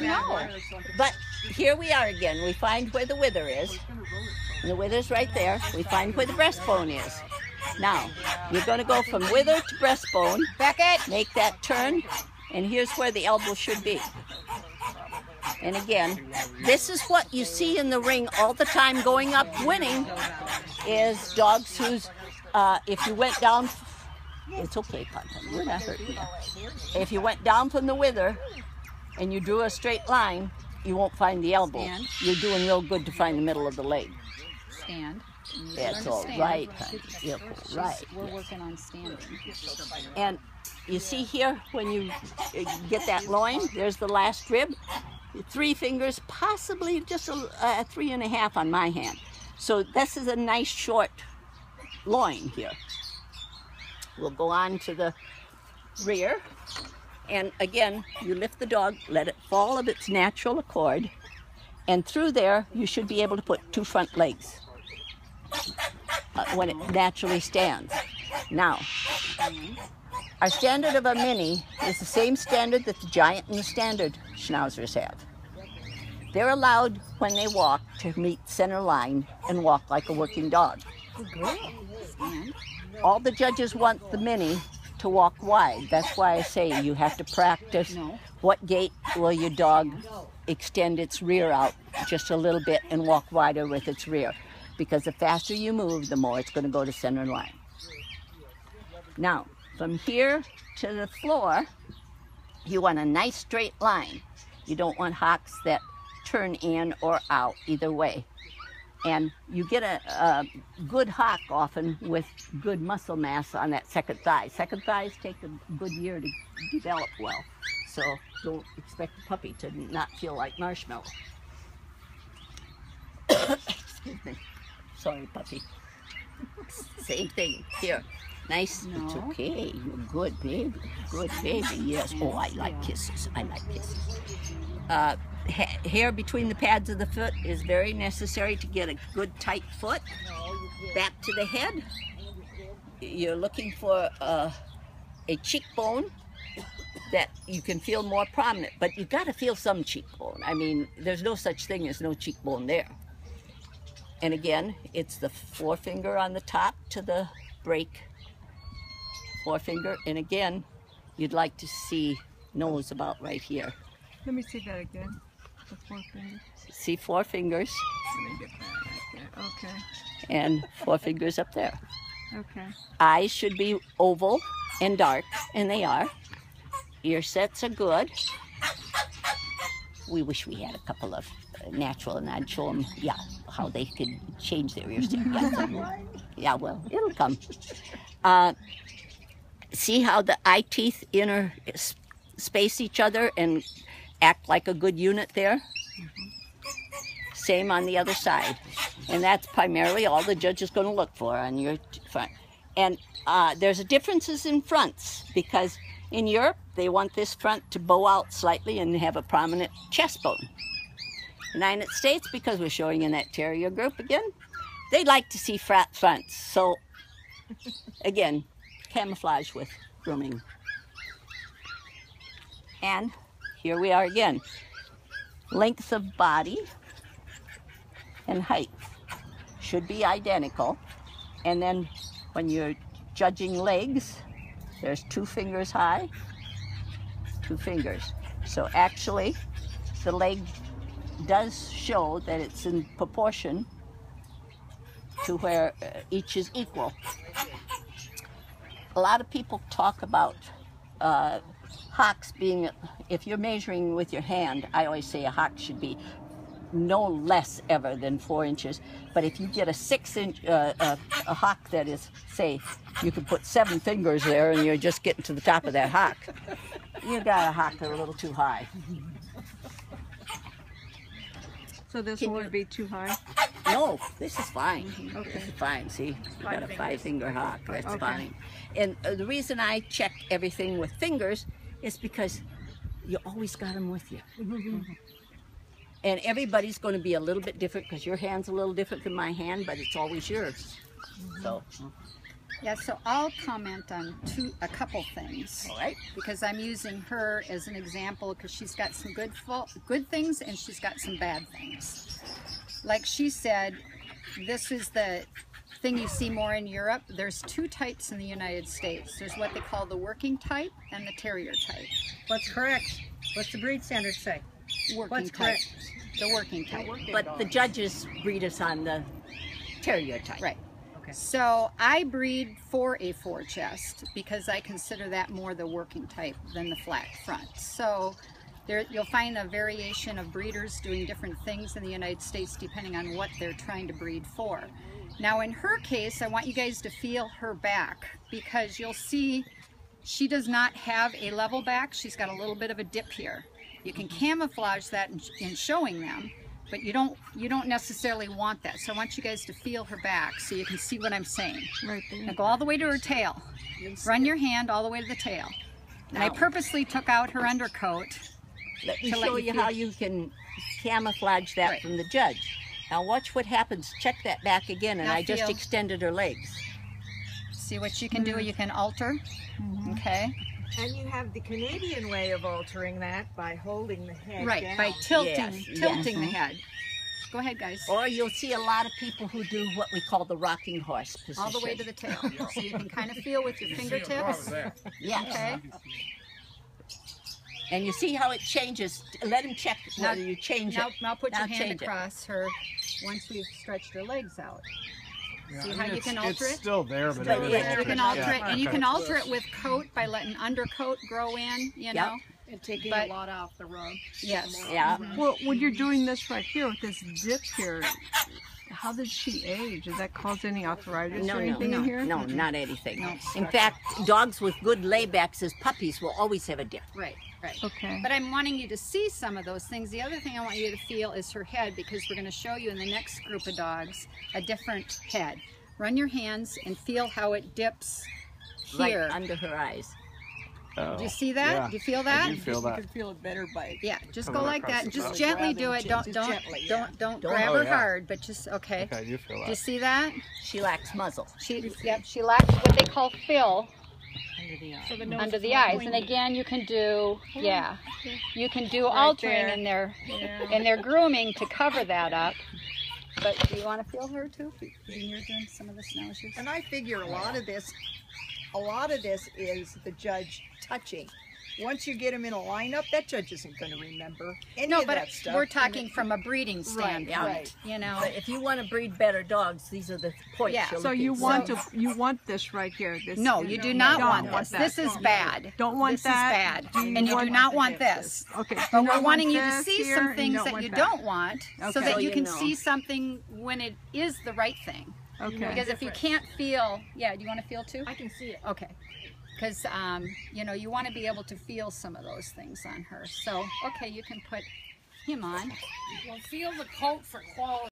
know. But here we are again. We find where the wither is. And the wither's right there. We find where the breastbone is. Now, you're going to go from wither to breastbone. Beckett. Make that turn. And here's where the elbow should be. And again, this is what you see in the ring all the time going up winning is dogs whose, uh, if you went down, it's okay, Putnam, you're not hurting you. If you went down from the wither and you drew a straight line, you won't find the elbow. Stand. You're doing real good to find the middle of the leg. Stand. You need to That's all right, honey. Yep, right. We're working on standing. And you see here, when you uh, get that loin, there's the last rib. Three fingers, possibly just a, a three and a half on my hand. So this is a nice short loin here. We'll go on to the rear. And again, you lift the dog, let it fall of its natural accord. And through there, you should be able to put two front legs uh, when it naturally stands. Now, our standard of a mini is the same standard that the giant and the standard schnauzers have. They're allowed when they walk to meet center line and walk like a working dog. All the judges want the mini to walk wide. That's why I say you have to practice what gait will your dog extend its rear out just a little bit and walk wider with its rear. Because the faster you move, the more it's going to go to center line. Now, from here to the floor, you want a nice straight line. You don't want hocks that turn in or out either way. And you get a, a good hock often with good muscle mass on that second thigh. Second thighs take a good year to develop well. So don't expect a puppy to not feel like marshmallow. Excuse me. Sorry, puppy. Same thing. Here. Nice. It's okay. You're good, baby. Good baby. Yes. Oh, I like kisses. I like kisses. Uh, ha- hair between the pads of the foot is very necessary to get a good tight foot. Back to the head. You're looking for uh, a cheekbone that you can feel more prominent, but you've got to feel some cheekbone. I mean, there's no such thing as no cheekbone there. And again, it's the forefinger on the top to the break forefinger. And again, you'd like to see nose about right here. Let me see that again. The four fingers. See four fingers Let me get that right there. Okay. and four fingers up there. Okay. Eyes should be oval and dark, and they are. Ear sets are good. We wish we had a couple of natural, and I'd show them, yeah, how they could change their ear set. Yeah, yeah well, it'll come. Uh, see how the eye teeth inner space each other and act like a good unit there? Same on the other side. And that's primarily all the judge is going to look for on your front. And uh, there's differences in fronts because in Europe they want this front to bow out slightly and have a prominent chest bone. United States, because we're showing in that terrier group again, they like to see flat fronts. So again, camouflage with grooming. And here we are again. Length of body and height should be identical. And then when you're judging legs, there's two fingers high, two fingers. So actually, the leg does show that it's in proportion to where uh, each is equal. A lot of people talk about uh, hocks being, if you're measuring with your hand, I always say a hock should be no less ever than four inches. But if you get a six inch, uh, uh, a hock that is, say, you can put seven fingers there and you're just getting to the top of that hock, you got a hock that's a little too high. So this one would be too high? No, this is fine. Okay. This is fine. See, you got a five finger hock. That's Okay. fine. And uh, the reason I check everything with fingers is because you always got them with you. And everybody's going to be a little bit different because your hand's a little different than my hand, but it's always yours. So, Yeah, so I'll comment on two, a couple things. All right. because I'm using her as an example because she's got some good fault, good things and she's got some bad things. Like she said, this is the thing you see more in Europe. There's two types in the United States. There's what they call the working type and the terrier type. What's correct? What's the breed standard say? Working What's type. correct? The working type. But the judges breed us on the terrier type. Right. Okay. So I breed for a forechest because I consider that more the working type than the flat front. So there, you'll find a variation of breeders doing different things in the United States depending on what they're trying to breed for. Now in her case, I want you guys to feel her back because you'll see she does not have a level back. She's got a little bit of a dip here. You can mm-hmm. camouflage that in, in showing them, but you don't you don't necessarily want that. So I want you guys to feel her back so you can see what I'm saying. Right there. Now go all the way to her tail. Run your hand all the way to the tail. And I purposely took out her undercoat. Let me to let show you you how you can camouflage that Right. from the judge. Now watch what happens. Check that back again, and Now I just extended her legs. See what you can do. Mm-hmm. You can alter. Mm-hmm. Okay. And you have the Canadian way of altering that by holding the head Right. down. By tilting Yes, yes. tilting the head. Go ahead, guys. Or you'll see a lot of people who do what we call the rocking horse position. All the way to the tail. So you can kind of feel with your fingertips. Yes. Okay. And you see how it changes. Let him check Now- whether you change Now, it. now put Now your hand change it. across her once we've stretched her legs out. Yeah, See I how mean, you it's, can it's alter it? still there, but Still it is there. You altered. can alter Yeah, it, and you can alter it with coat by letting undercoat grow in. You know. and taking But- a lot off the rug. Yes. Yeah. Mm-hmm. Well, when you're doing this right here with this dip here, how did she age? Does that cause any arthritis No, or no, anything no, in here? no, not anything. No. In fact, dogs with good laybacks as puppies will always have a dip. Right. Right. Okay. But I'm wanting you to see some of those things. The other thing I want you to feel is her head because we're going to show you in the next group of dogs a different head. Run your hands and feel how it dips here. Right under her eyes. Oh, Do you see that? yeah. Do you feel I that? do feel that. feel it better by Yeah, just Coming go like that. Just top. gently do it. Don't don't gently, yeah. don't don't Don't- grab Oh, her yeah. hard, but just okay. Okay, I do feel Do you see that? She lacks muzzle. She yep, she lacks what they call fill Under the eye. So the nose under the more eyes. And again, you can do yeah. You can do Right altering there. in their Yeah. in their grooming to cover that up. But do you want to feel her too? When you're doing some of the snowshoes? And I figure a lot of this, a lot of this is the judge touching. Once you get him in a lineup, that judge isn't going to remember any No, of that stuff. we're talking from a breeding standpoint. right. You know. But if you want to breed better dogs, these are the points Yeah. you're So looking you for. want to you want this right here? This No, you do not don't want this. that. This is bad. Don't want this that. is bad. You and you do want- not want this. Okay. But we're don't wanting want you to this see here, some and things that want you that. don't want so Okay. that you you can know. see something when it is the right thing. Okay. Because if you can't feel, yeah, do you want to feel too? I can see it. Okay. Because, um, you know, you want to be able to feel some of those things on her. So, okay, you can put him on. Well, feel the coat for quality.